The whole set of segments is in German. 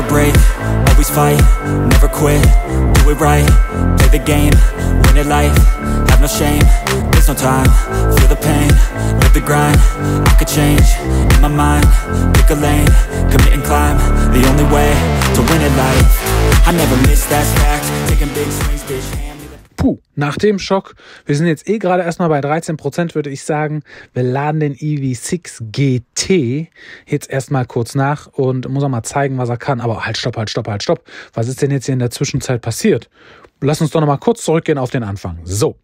never break, always fight, never quit, do it right, play the game, win it life, have no shame, there's no time, feel the pain, live the grind, I could change, in my mind, pick a lane, commit and climb, the only way to win it life, I never miss that fact, taking big swings, bitch, Puh, nach dem Schock, wir sind jetzt eh gerade erstmal bei 13%, würde ich sagen, wir laden den EV6 GT jetzt erstmal kurz nach und muss auch mal zeigen, was er kann. Aber halt, stopp, halt, stopp, halt, stopp. Was ist denn jetzt hier in der Zwischenzeit passiert? Lass uns doch nochmal kurz zurückgehen auf den Anfang. So,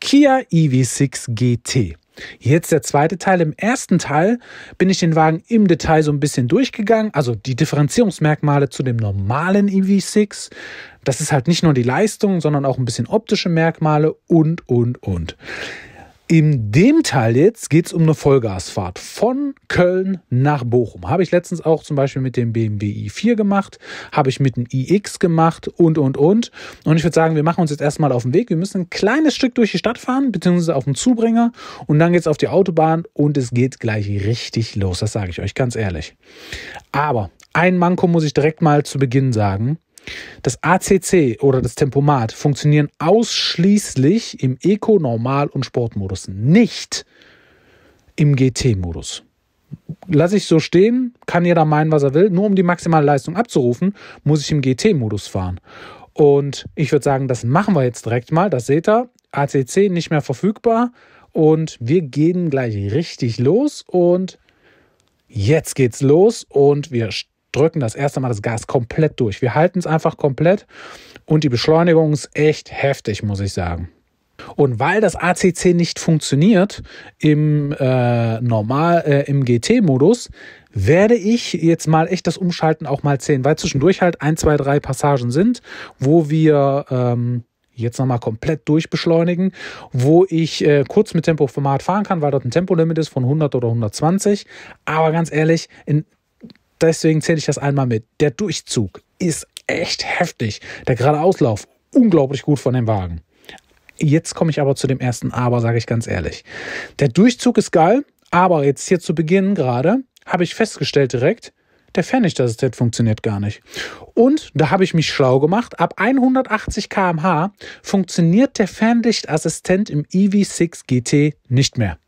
Kia EV6 GT. Jetzt der zweite Teil. Im ersten Teil bin ich den Wagen im Detail so ein bisschen durchgegangen. Also die Differenzierungsmerkmale zu dem normalen EV6. Das ist halt nicht nur die Leistung, sondern auch ein bisschen optische Merkmale und, und, und. In dem Teil jetzt geht es um eine Vollgasfahrt von Köln nach Bochum. Habe ich letztens auch zum Beispiel mit dem BMW i4 gemacht, habe ich mit dem iX gemacht und, und, und. Und ich würde sagen, wir machen uns jetzt erstmal auf den Weg. Wir müssen ein kleines Stück durch die Stadt fahren, beziehungsweise auf den Zubringer. Und dann geht es auf die Autobahn und es geht gleich richtig los. Das sage ich euch ganz ehrlich. Aber ein Manko muss ich direkt mal zu Beginn sagen. Das ACC oder das Tempomat funktionieren ausschließlich im Eco-, Normal- und Sportmodus, nicht im GT-Modus. Lasse ich so stehen, kann jeder meinen, was er will. Nur um die maximale Leistung abzurufen, muss ich im GT-Modus fahren. Und ich würde sagen, das machen wir jetzt direkt mal. Das seht ihr. ACC nicht mehr verfügbar. Und wir gehen gleich richtig los. Und jetzt geht's los. Und wir drücken das erste Mal das Gas komplett durch. Wir halten es einfach komplett und die Beschleunigung ist echt heftig, muss ich sagen. Und weil das ACC nicht funktioniert im äh, normal äh, im GT-Modus, werde ich jetzt mal echt das Umschalten auch mal zählen, weil zwischendurch halt ein, zwei, drei Passagen sind, wo wir ähm, jetzt nochmal komplett durchbeschleunigen, wo ich äh, kurz mit Tempoformat fahren kann, weil dort ein Tempolimit ist von 100 oder 120. Aber ganz ehrlich, in deswegen zähle ich das einmal mit. Der Durchzug ist echt heftig. Der Geradeauslauf, unglaublich gut von dem Wagen. Jetzt komme ich aber zu dem ersten Aber, sage ich ganz ehrlich. Der Durchzug ist geil, aber jetzt hier zu Beginn gerade habe ich festgestellt direkt, der Fernlichtassistent funktioniert gar nicht. Und da habe ich mich schlau gemacht. Ab 180 km/h funktioniert der Fernlichtassistent im EV6 GT nicht mehr.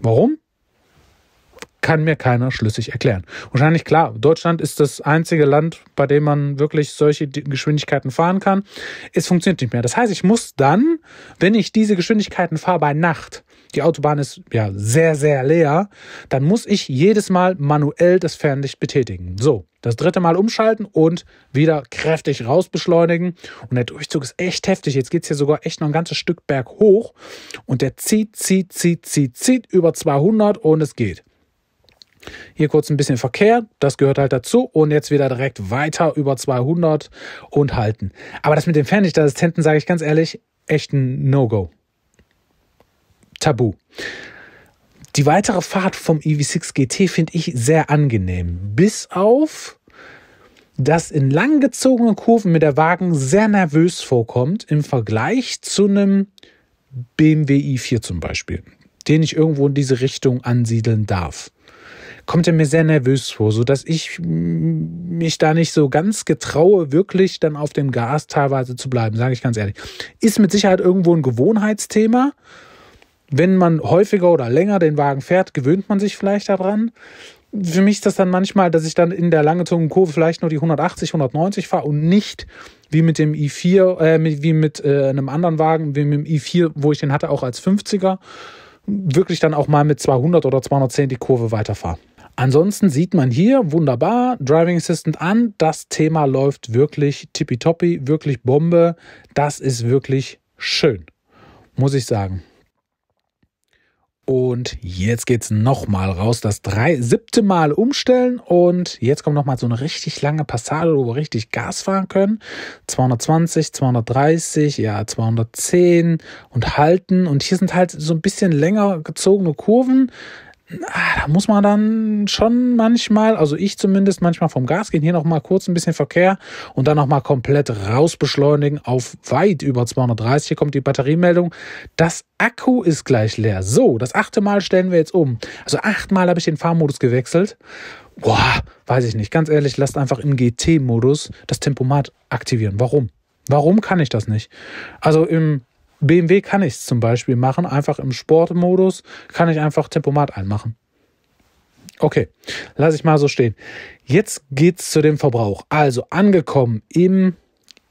Warum? Kann mir keiner schlüssig erklären. Wahrscheinlich klar, Deutschland ist das einzige Land, bei dem man wirklich solche Geschwindigkeiten fahren kann. Es funktioniert nicht mehr. Das heißt, ich muss dann, wenn ich diese Geschwindigkeiten fahre bei Nacht, die Autobahn ist ja sehr, sehr leer, dann muss ich jedes Mal manuell das Fernlicht betätigen. So, das dritte Mal umschalten und wieder kräftig rausbeschleunigen. Und der Durchzug ist echt heftig. Jetzt geht es hier sogar echt noch ein ganzes Stück berg hoch. Und der zieht, zieht, zieht, zieht, zieht über 200 und es geht. Hier kurz ein bisschen Verkehr, das gehört halt dazu. Und jetzt wieder direkt weiter über 200 und halten. Aber das mit dem Fernlichtassistenten, sage ich ganz ehrlich, echt ein No-Go. Tabu. Die weitere Fahrt vom EV6 GT finde ich sehr angenehm. Bis auf, dass in langgezogenen Kurven mit der Wagen sehr nervös vorkommt im Vergleich zu einem BMW i4 zum Beispiel, den ich irgendwo in diese Richtung ansiedeln darf kommt er mir sehr nervös vor, so dass ich mich da nicht so ganz getraue, wirklich dann auf dem Gas teilweise zu bleiben, sage ich ganz ehrlich. Ist mit Sicherheit irgendwo ein Gewohnheitsthema. Wenn man häufiger oder länger den Wagen fährt, gewöhnt man sich vielleicht daran. Für mich ist das dann manchmal, dass ich dann in der langgezogenen Kurve vielleicht nur die 180, 190 fahre und nicht wie mit dem i4, äh, wie mit äh, einem anderen Wagen, wie mit dem i4, wo ich den hatte, auch als 50er, wirklich dann auch mal mit 200 oder 210 die Kurve weiterfahre. Ansonsten sieht man hier wunderbar Driving Assistant an. Das Thema läuft wirklich tippitoppi, wirklich Bombe. Das ist wirklich schön, muss ich sagen. Und jetzt geht es nochmal raus, das drei, siebte Mal umstellen. Und jetzt kommt nochmal so eine richtig lange Passage, wo wir richtig Gas fahren können. 220, 230, ja, 210 und halten. Und hier sind halt so ein bisschen länger gezogene Kurven. Ah, da muss man dann schon manchmal, also ich zumindest manchmal vom Gas gehen, hier nochmal kurz ein bisschen Verkehr und dann nochmal komplett raus beschleunigen auf weit über 230. Hier kommt die Batteriemeldung. Das Akku ist gleich leer. So, das achte Mal stellen wir jetzt um. Also achtmal habe ich den Fahrmodus gewechselt Boah, weiß ich nicht. Ganz ehrlich, lasst einfach im GT-Modus das Tempomat aktivieren. Warum? Warum kann ich das nicht? Also im BMW kann ich es zum Beispiel machen, einfach im Sportmodus kann ich einfach Tempomat einmachen. Okay, lasse ich mal so stehen. Jetzt geht's zu dem Verbrauch. Also angekommen im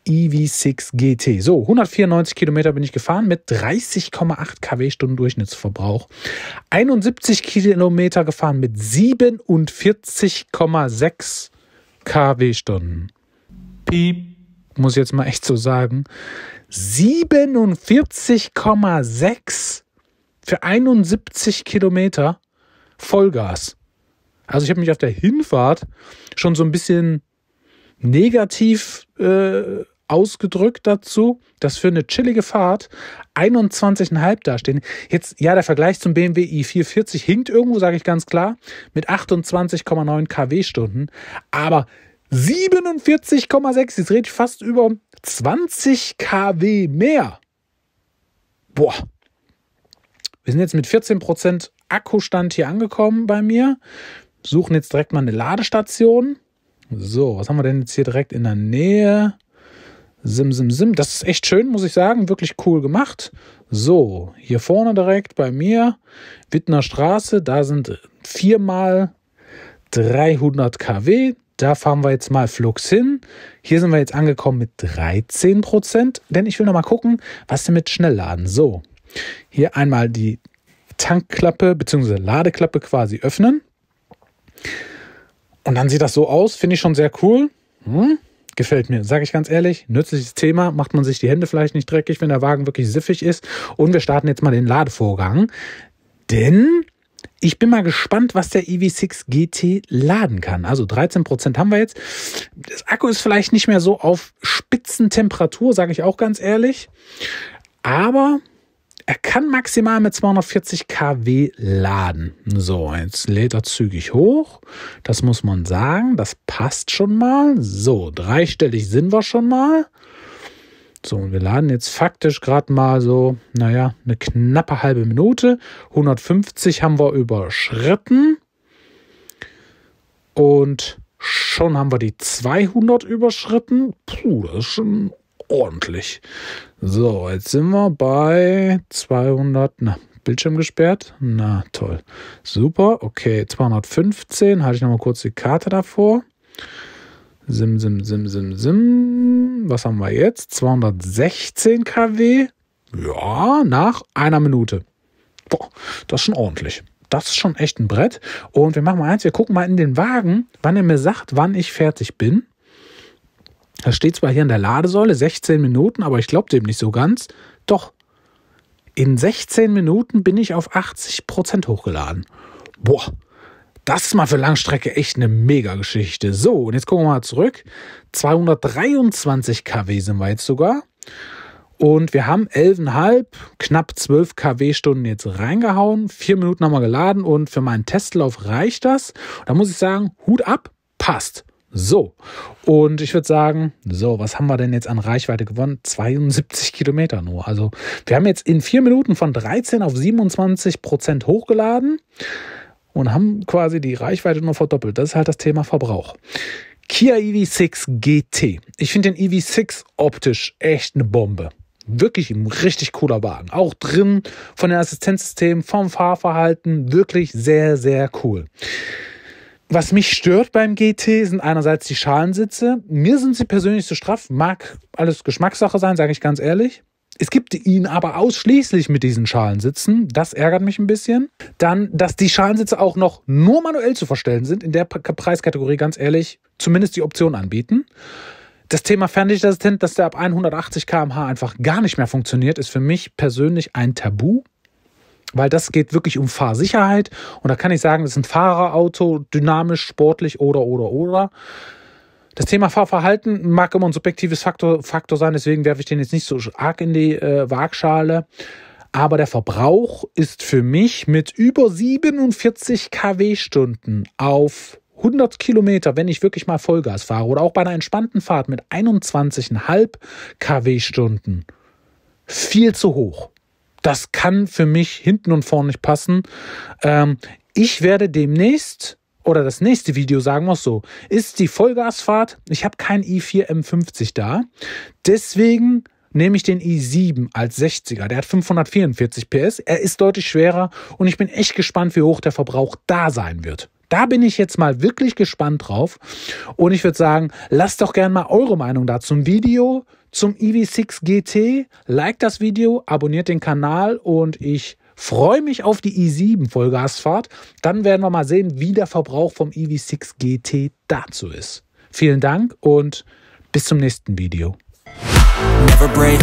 EV6 GT. So, 194 Kilometer bin ich gefahren mit 30,8 kW-Stunden Durchschnittsverbrauch. 71 Kilometer gefahren mit 47,6 kW-Stunden. Piep, muss ich jetzt mal echt so sagen. 47,6 für 71 Kilometer Vollgas. Also ich habe mich auf der Hinfahrt schon so ein bisschen negativ äh, ausgedrückt dazu, dass für eine chillige Fahrt 21,5 dastehen. Jetzt, ja, der Vergleich zum BMW i440 hinkt irgendwo, sage ich ganz klar, mit 28,9 kW-Stunden. Aber 47,6, jetzt rede ich fast über 20 kW mehr. Boah. Wir sind jetzt mit 14% Akkustand hier angekommen bei mir. Suchen jetzt direkt mal eine Ladestation. So, was haben wir denn jetzt hier direkt in der Nähe? Sim, sim, sim. Das ist echt schön, muss ich sagen. Wirklich cool gemacht. So, hier vorne direkt bei mir, Wittner Straße, da sind viermal 300 kW. Da fahren wir jetzt mal Flux hin. Hier sind wir jetzt angekommen mit 13 Prozent, denn ich will noch mal gucken, was denn mit Schnellladen. So, hier einmal die Tankklappe bzw. Ladeklappe quasi öffnen. Und dann sieht das so aus, finde ich schon sehr cool. Hm? Gefällt mir, sage ich ganz ehrlich. Nützliches Thema, macht man sich die Hände vielleicht nicht dreckig, wenn der Wagen wirklich siffig ist. Und wir starten jetzt mal den Ladevorgang. Denn ich bin mal gespannt, was der EV6 GT laden kann. Also 13% haben wir jetzt. Das Akku ist vielleicht nicht mehr so auf Spitzentemperatur, sage ich auch ganz ehrlich. Aber er kann maximal mit 240 kW laden. So, jetzt lädt er zügig hoch. Das muss man sagen. Das passt schon mal. So, dreistellig sind wir schon mal. So, und wir laden jetzt faktisch gerade mal so, naja, eine knappe halbe Minute. 150 haben wir überschritten. Und schon haben wir die 200 überschritten. Puh, das ist schon ordentlich. So, jetzt sind wir bei 200. Na, Bildschirm gesperrt. Na, toll. Super. Okay, 215. Halte ich nochmal kurz die Karte davor. Sim, sim, sim, sim, sim. Was haben wir jetzt? 216 kW. Ja, nach einer Minute. Boah, das ist schon ordentlich. Das ist schon echt ein Brett. Und wir machen mal eins, wir gucken mal in den Wagen, wann er mir sagt, wann ich fertig bin. Das steht zwar hier in der Ladesäule 16 Minuten, aber ich glaube dem nicht so ganz. Doch, in 16 Minuten bin ich auf 80 Prozent hochgeladen. Boah, das ist mal für Langstrecke echt eine Mega-Geschichte. So, und jetzt gucken wir mal zurück. 223 kW sind wir jetzt sogar. Und wir haben 11,5, knapp 12 kW-Stunden jetzt reingehauen. Vier Minuten haben wir geladen und für meinen Testlauf reicht das. Da muss ich sagen, Hut ab, passt. So, und ich würde sagen, so, was haben wir denn jetzt an Reichweite gewonnen? 72 Kilometer nur. Also, wir haben jetzt in vier Minuten von 13 auf 27 Prozent hochgeladen und haben quasi die Reichweite nur verdoppelt. Das ist halt das Thema Verbrauch. Kia EV6 GT. Ich finde den EV6 optisch echt eine Bombe. Wirklich ein richtig cooler Wagen. Auch drin von den Assistenzsystemen, vom Fahrverhalten, wirklich sehr, sehr cool. Was mich stört beim GT sind einerseits die Schalensitze. Mir sind sie persönlich zu straff. Mag alles Geschmackssache sein, sage ich ganz ehrlich. Es gibt ihn aber ausschließlich mit diesen Schalensitzen. Das ärgert mich ein bisschen. Dann, dass die Schalensitze auch noch nur manuell zu verstellen sind. In der Preiskategorie, ganz ehrlich, zumindest die Option anbieten. Das Thema Fernlichtassistent, dass der ab 180 km/h einfach gar nicht mehr funktioniert, ist für mich persönlich ein Tabu weil das geht wirklich um Fahrsicherheit. Und da kann ich sagen, das ist ein Fahrerauto, dynamisch, sportlich oder, oder, oder. Das Thema Fahrverhalten mag immer ein subjektives Faktor, Faktor sein, deswegen werfe ich den jetzt nicht so arg in die äh, Waagschale. Aber der Verbrauch ist für mich mit über 47 kW-Stunden auf 100 Kilometer, wenn ich wirklich mal Vollgas fahre oder auch bei einer entspannten Fahrt mit 21,5 kW-Stunden viel zu hoch das kann für mich hinten und vorne nicht passen. Ähm, ich werde demnächst oder das nächste Video, sagen wir es so, ist die Vollgasfahrt. Ich habe kein i4 M50 da. Deswegen nehme ich den i7 als 60er. Der hat 544 PS. Er ist deutlich schwerer und ich bin echt gespannt, wie hoch der Verbrauch da sein wird. Da bin ich jetzt mal wirklich gespannt drauf. Und ich würde sagen, lasst doch gerne mal eure Meinung dazu zum Video zum EV6 GT. Like das Video, abonniert den Kanal und ich freue mich auf die i7 Vollgasfahrt. Dann werden wir mal sehen, wie der Verbrauch vom EV6 GT dazu ist. Vielen Dank und bis zum nächsten Video. Never break,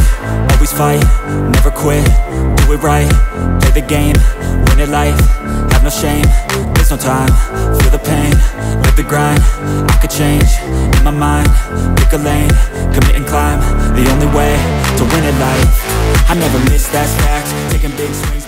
always fight, never quit, do it right, play the game, win it life, have no shame, there's no time, feel the pain, live the grind, I could change, in my mind, pick a lane, commit and climb, the only way to win it life, I never miss that fact, taking big swings,